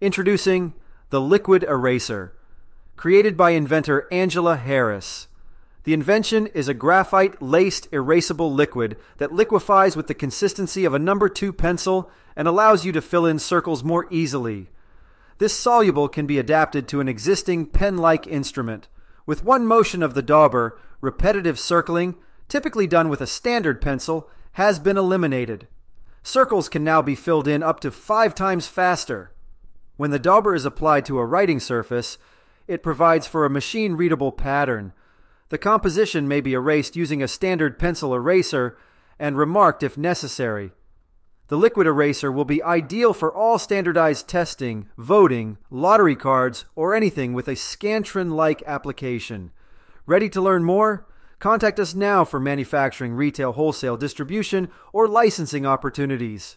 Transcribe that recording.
Introducing the Liquid Eraser, created by inventor Angela Harris. The invention is a graphite laced erasable liquid that liquefies with the consistency of a number 2 pencil and allows you to fill in circles more easily. This soluble can be adapted to an existing pen like instrument. With one motion of the dauber, repetitive circling, typically done with a standard pencil, has been eliminated. Circles can now be filled in up to five times faster. When the dauber is applied to a writing surface, it provides for a machine readable pattern. The composition may be erased using a standard pencil eraser and remarked if necessary. The liquid eraser will be ideal for all standardized testing, voting, lottery cards, or anything with a Scantron like application. Ready to learn more? Contact us now for manufacturing, retail, wholesale, distribution, or licensing opportunities.